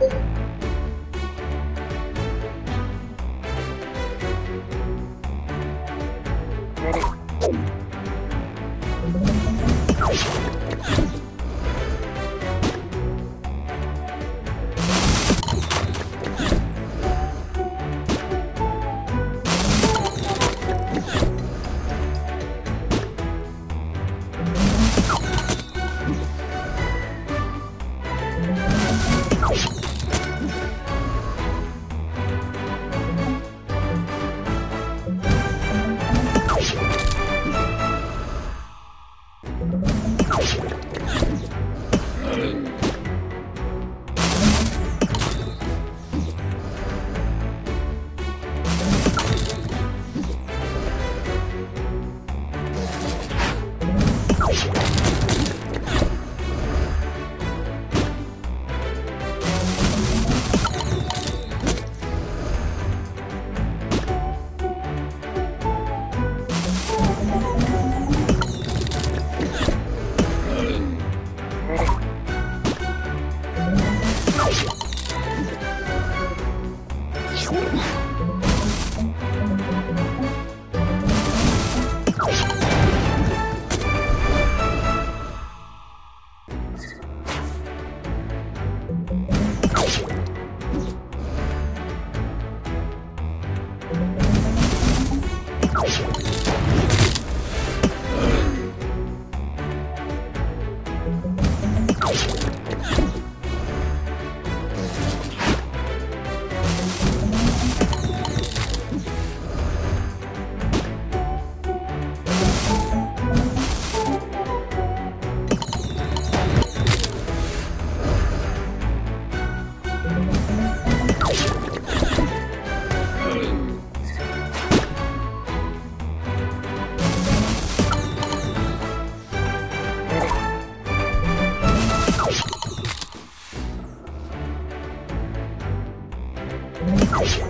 Ready. Thank you. Thank you.